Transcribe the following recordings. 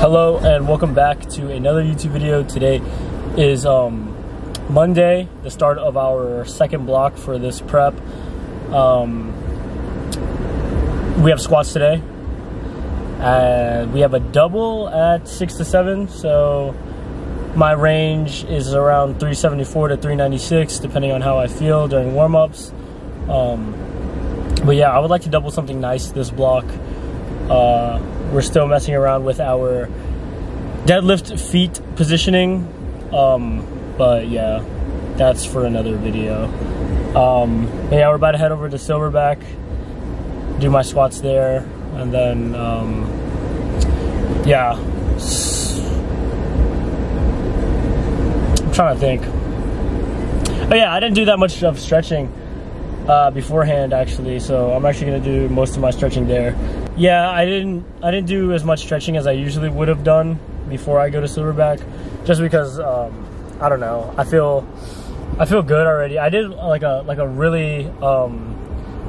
Hello and welcome back to another YouTube video. Today is um, Monday, the start of our second block for this prep. Um, we have squats today, and we have a double at six to seven. So my range is around 374 to 396, depending on how I feel during warm ups. Um, but yeah, I would like to double something nice this block. Uh, we're still messing around with our deadlift feet positioning. Um, but yeah, that's for another video. Um, yeah, we're about to head over to Silverback, do my squats there, and then, um, yeah. I'm trying to think. Oh yeah, I didn't do that much of stretching uh, beforehand actually, so I'm actually gonna do most of my stretching there. Yeah, I didn't I didn't do as much stretching as I usually would have done before I go to Silverback, just because um, I don't know. I feel I feel good already. I did like a like a really um,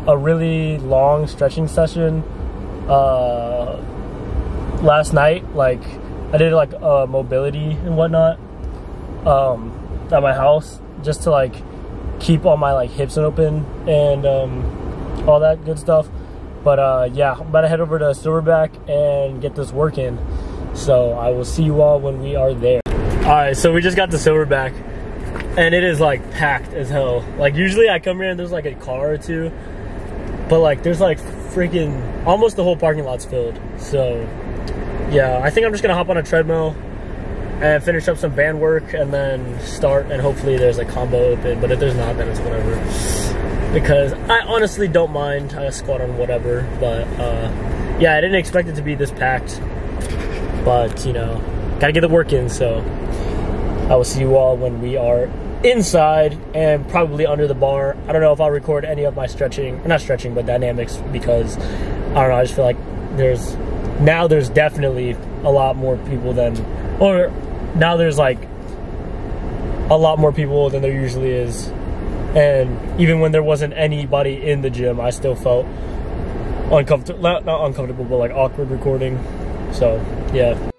a really long stretching session uh, last night. Like I did like uh, mobility and whatnot um, at my house just to like keep all my like hips open and um, all that good stuff. But uh, yeah, I'm about to head over to Silverback and get this working. So I will see you all when we are there. All right, so we just got to Silverback, and it is like packed as hell. Like usually I come here and there's like a car or two, but like there's like freaking almost the whole parking lot's filled. So yeah, I think I'm just gonna hop on a treadmill and finish up some band work and then start and hopefully there's a combo open. But if there's not, then it's whatever. Because I honestly don't mind I squat on whatever, but uh, yeah, I didn't expect it to be this packed. But you know, gotta get the work in. So I will see you all when we are inside and probably under the bar. I don't know if I'll record any of my stretching, not stretching, but dynamics because I don't know. I just feel like there's now there's definitely a lot more people than, or now there's like a lot more people than there usually is. And even when there wasn't anybody in the gym, I still felt uncomfortable, not, not uncomfortable, but like awkward recording. So, yeah.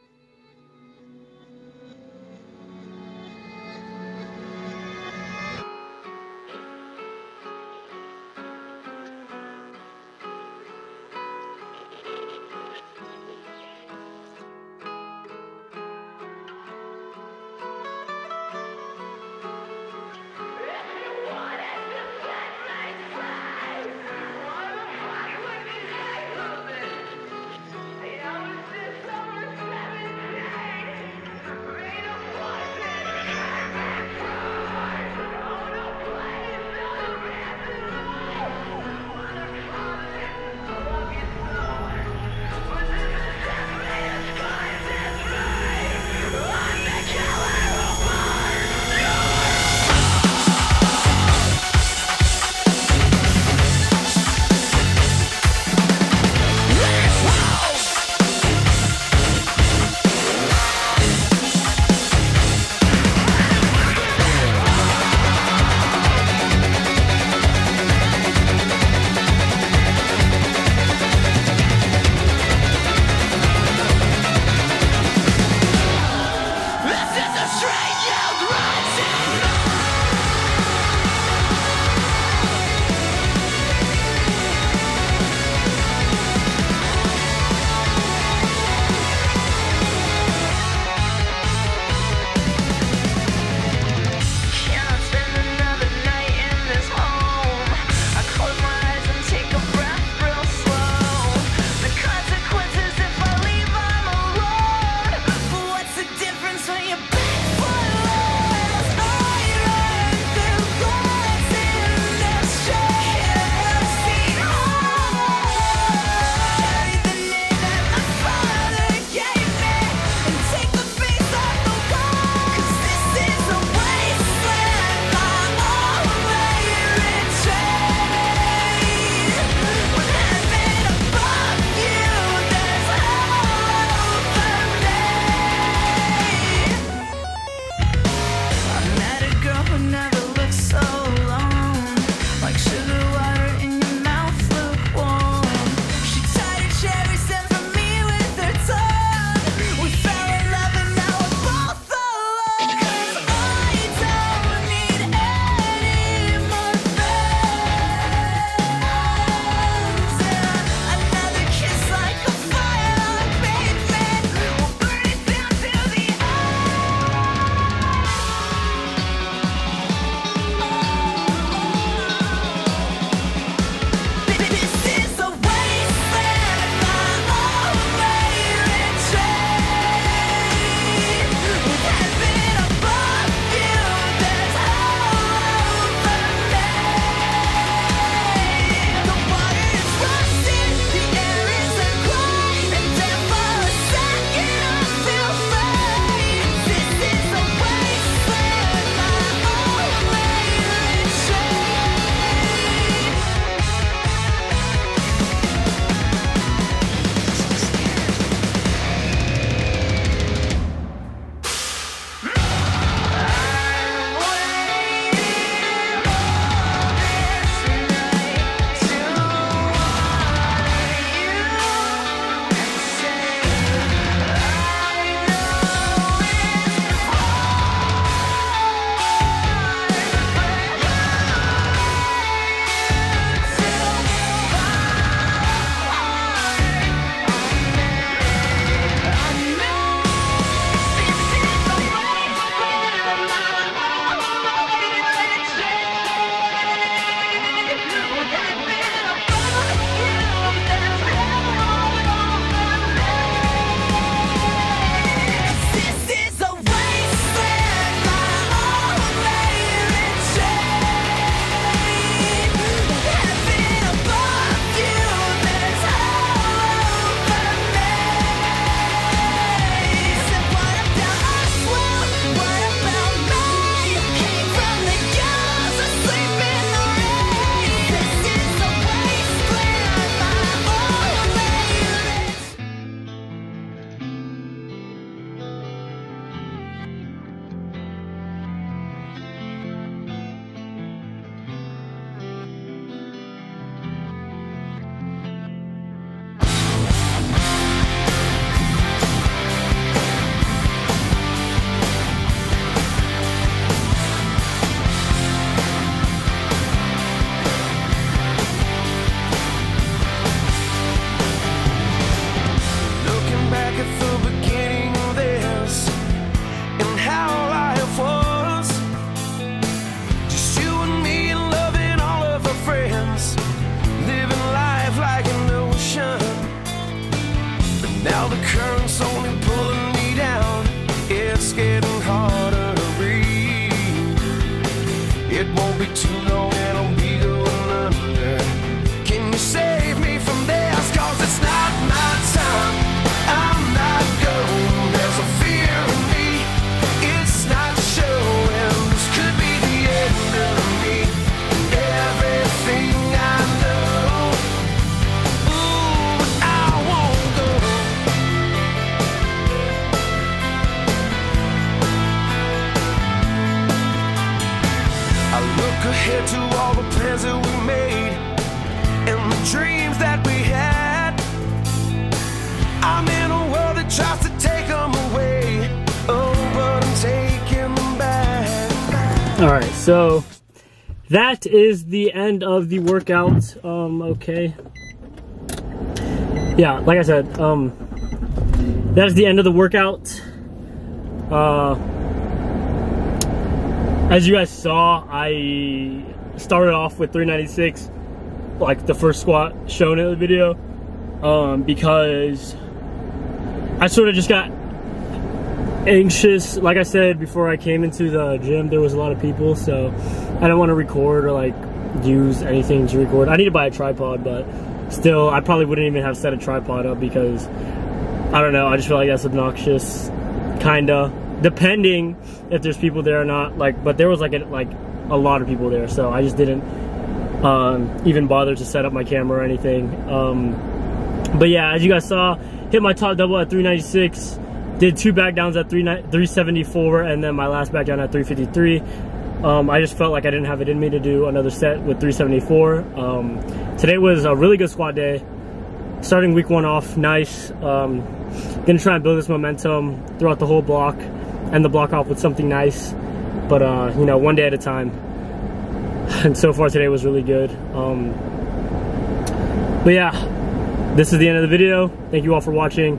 we too know All right, so that is the end of the workout. Um, okay. Yeah, like I said, um, that is the end of the workout. Uh, as you guys saw, I started off with 396, like the first squat shown in the video, um, because I sort of just got anxious. Like I said before I came into the gym, there was a lot of people, so I don't want to record or like use anything to record. I need to buy a tripod, but still, I probably wouldn't even have set a tripod up because I don't know. I just feel like that's obnoxious, kinda. Depending if there's people there or not. Like, but there was like a, like a lot of people there, so I just didn't um, even bother to set up my camera or anything. Um, but yeah, as you guys saw, hit my top double at 396. Did two back downs at 3, 374, and then my last back down at 353. Um, I just felt like I didn't have it in me to do another set with 374. Um, today was a really good squat day. Starting week one off, nice. Um, gonna try and build this momentum throughout the whole block, and the block off with something nice. But uh, you know, one day at a time. And so far today was really good. Um, but yeah, this is the end of the video. Thank you all for watching,